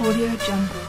Audio Jungle.